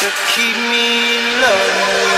to keep me in love.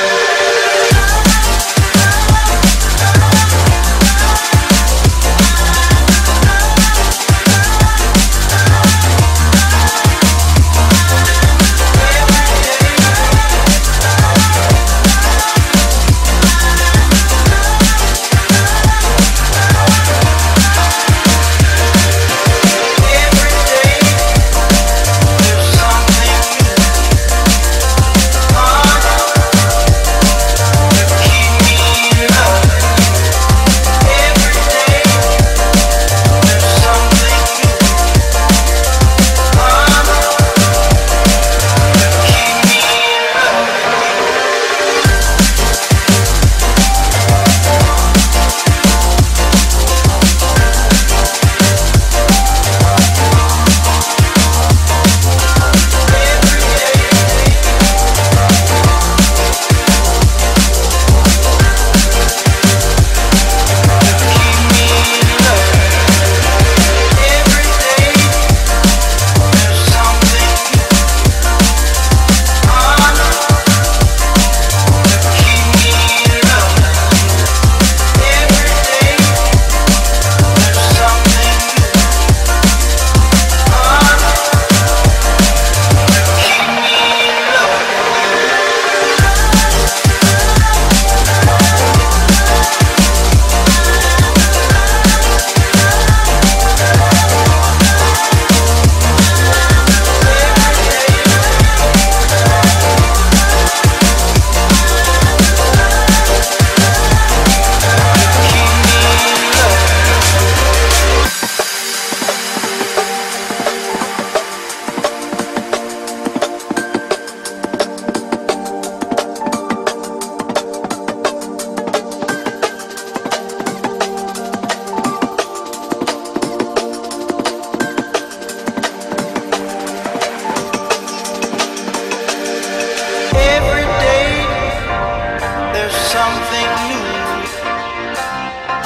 Something new,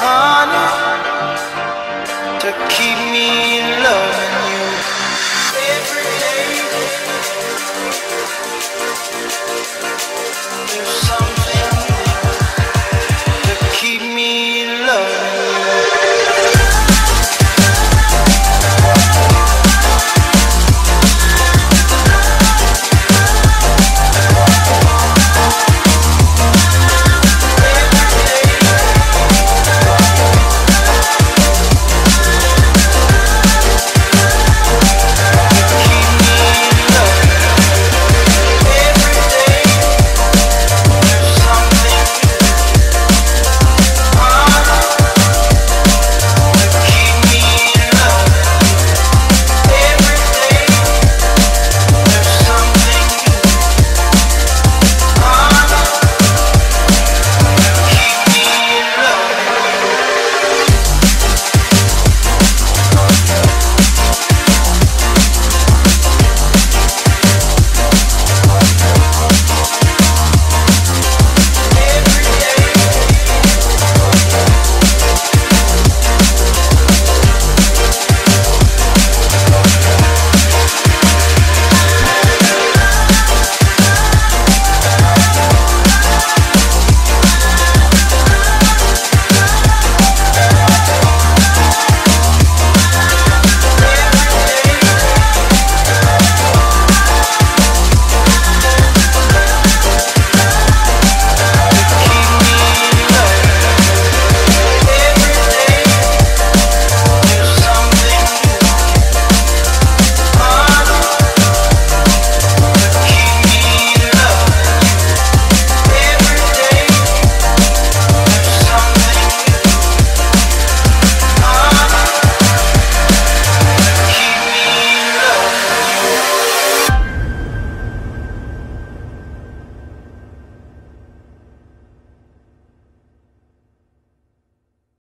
honey, to keep me